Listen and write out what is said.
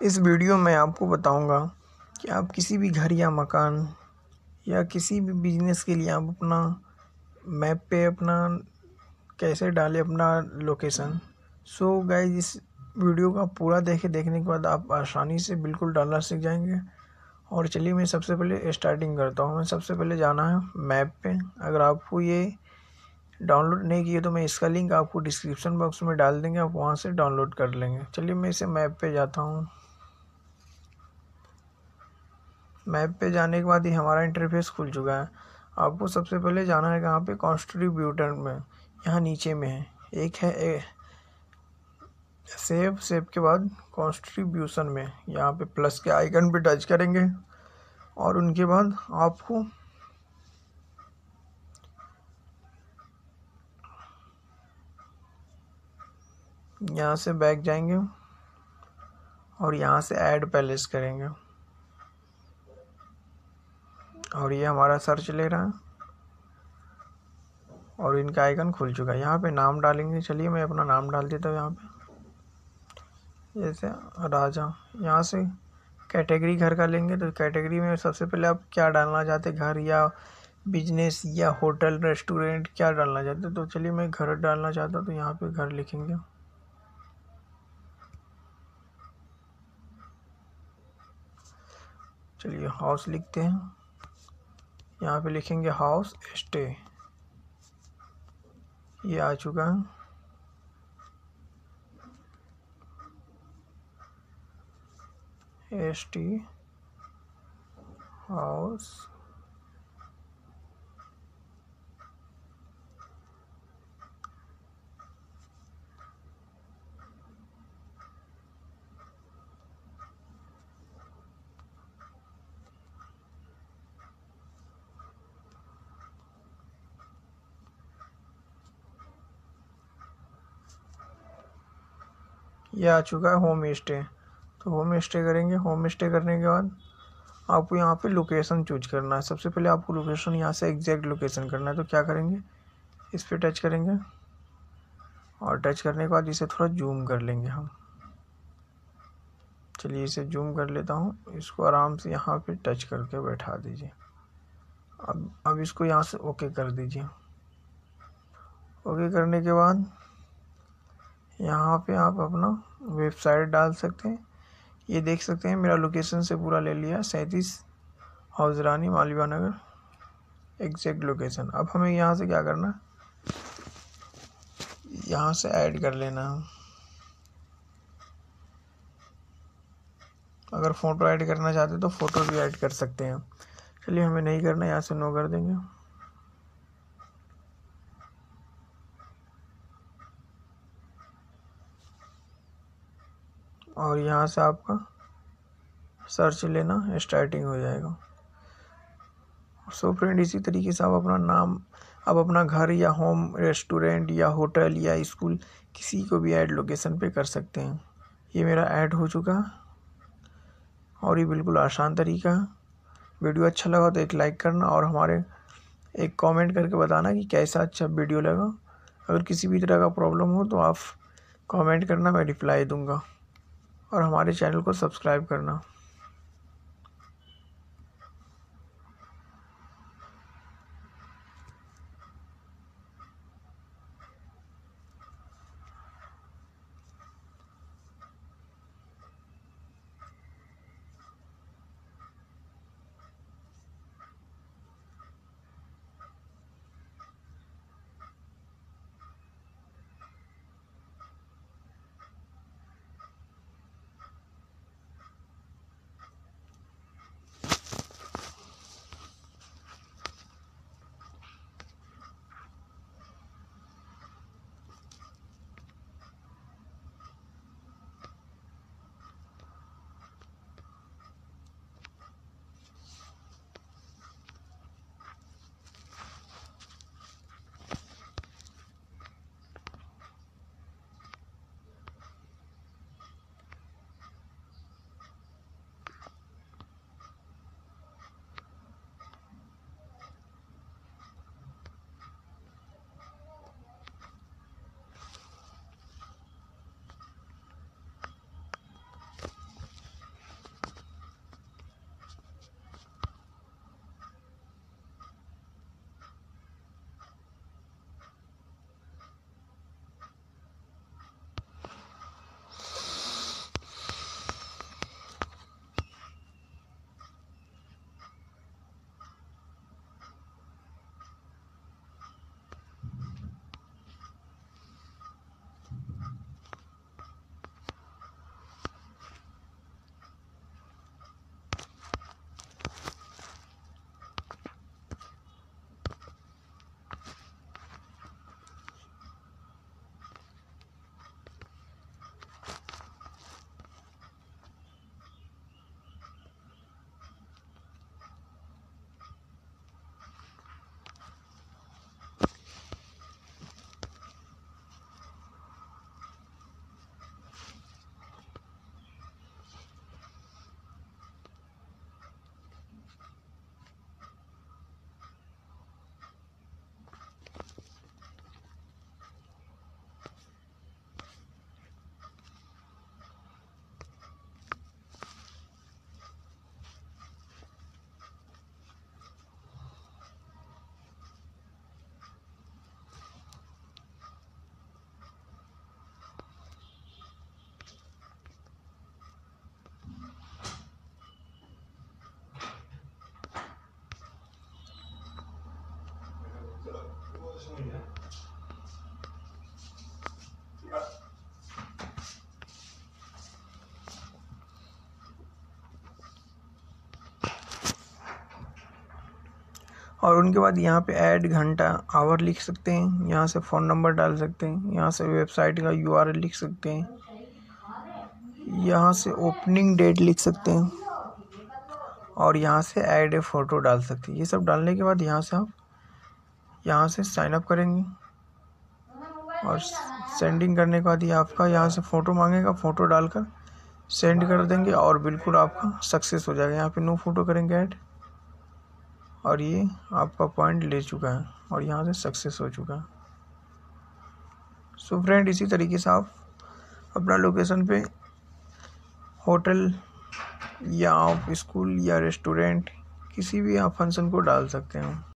इस वीडियो में आपको बताऊँगा कि आप किसी भी घर या मकान या किसी भी बिज़नेस के लिए आप अपना मैप पे अपना कैसे डालें अपना लोकेशन। सो गाइज़ इस वीडियो का पूरा देखे। देखने के बाद आप आसानी से बिल्कुल डालना सीख जाएँगे। और चलिए, मैं सबसे पहले स्टार्टिंग करता हूँ। हमें सबसे पहले जाना है मैप पे। अगर आपको ये डाउनलोड नहीं किया तो मैं इसका लिंक आपको डिस्क्रिप्शन बॉक्स में डाल देंगे। आप वहाँ से डाउनलोड कर लेंगे। चलिए, मैं इसे मैप पे जाता हूँ। मैप पे जाने के बाद ही हमारा इंटरफेस खुल चुका है। आपको सबसे पहले जाना है कहाँ पे? कॉन्स्ट्रीब्यूटर में। यहाँ नीचे में है। एक है ए, सेव सेव के बाद कॉन्स्ट्रीब्यूशन में। यहाँ पे प्लस के आइकन पे टच करेंगे। और उनके बाद आपको यहाँ से बैक जाएँगे। और यहाँ से ऐड पैलेस करेंगे। और ये हमारा सर्च ले रहा है। और इनका आइकन खुल चुका है। यहाँ पे नाम डालेंगे। चलिए मैं अपना नाम डाल देता हूँ यहाँ पे। जैसे राजा। यहाँ से कैटेगरी घर का लेंगे तो कैटेगरी में सबसे पहले आप क्या डालना चाहते घर या बिज़नेस या होटल रेस्टोरेंट क्या डालना चाहते तो चलिए मैं घर डालना चाहता हूँ तो यहाँ पे घर लिखेंगे। चलिए हाउस लिखते हैं। यहाँ पे लिखेंगे हाउस स्टे ये आ चुका है। एस टी हाउस ये आ चुका है होम स्टे तो होम स्टे करेंगे। होम स्टे करने के बाद आपको यहाँ पे लोकेशन चूज़ करना है। सबसे पहले आपको लोकेशन यहाँ से एग्जैक्ट लोकेशन करना है। तो क्या करेंगे? इस पर टच करेंगे और टच करने के बाद इसे थोड़ा जूम कर लेंगे हम। चलिए इसे जूम कर लेता हूँ। इसको आराम से यहाँ पे टच करके बैठा दीजिए। अब अब इसको यहाँ से ओके कर दीजिए। ओके करने के बाद यहाँ पे आप अपना वेबसाइट डाल सकते हैं। ये देख सकते हैं, मेरा लोकेशन से पूरा ले लिया, सैंतीस हौजरानी मालवा नगर एग्जैक्ट लोकेशन अब हमें यहाँ से क्या करना यहाँ से ऐड कर लेना अगर फ़ोटो ऐड करना चाहते तो फ़ोटो भी ऐड कर सकते हैं। चलिए, हमें नहीं करना, यहाँ से नो कर देंगे। और यहाँ से आपका सर्च लेना स्टार्टिंग हो जाएगा। सो फ्रेंड इसी तरीके से आप अपना नाम, आप अपना घर या होम रेस्टोरेंट या होटल या स्कूल किसी को भी ऐड लोकेशन पे कर सकते हैं। ये मेरा ऐड हो चुका। और ये बिल्कुल आसान तरीका है। वीडियो अच्छा लगा तो एक लाइक करना और हमारे एक कमेंट करके बताना कि कैसा अच्छा वीडियो लगा। अगर किसी भी तरह का प्रॉब्लम हो तो आप कमेंट करना, मैं रिप्लाई दूँगा। और हमारे चैनल को सब्सक्राइब करना। और उनके बाद यहाँ पे ऐड घंटा आवर लिख सकते हैं। यहाँ से फ़ोन नंबर डाल सकते हैं। यहाँ से वेबसाइट का यू लिख सकते हैं। यहाँ से ओपनिंग डेट लिख सकते हैं। और यहाँ से ऐड ए फ़ोटो डाल सकते हैं। ये सब डालने के बाद यहाँ से आप यहाँ से साइन अप करेंगे। और सेंडिंग करने के बाद ये आपका यहाँ से फ़ोटो मांगेगा। फ़ोटो डालकर सेंड कर देंगे और बिल्कुल आपका सक्सेस हो जाएगा। यहाँ पे नो फ़ोटो करेंगे ऐड और ये आपका पॉइंट ले चुका है और यहाँ से सक्सेस हो चुका है। सो फ्रेंड इसी तरीके से आप अपना लोकेशन पे होटल या आप स्कूल या रेस्टोरेंट किसी भी आप फ़ंक्शन को डाल सकते हैं।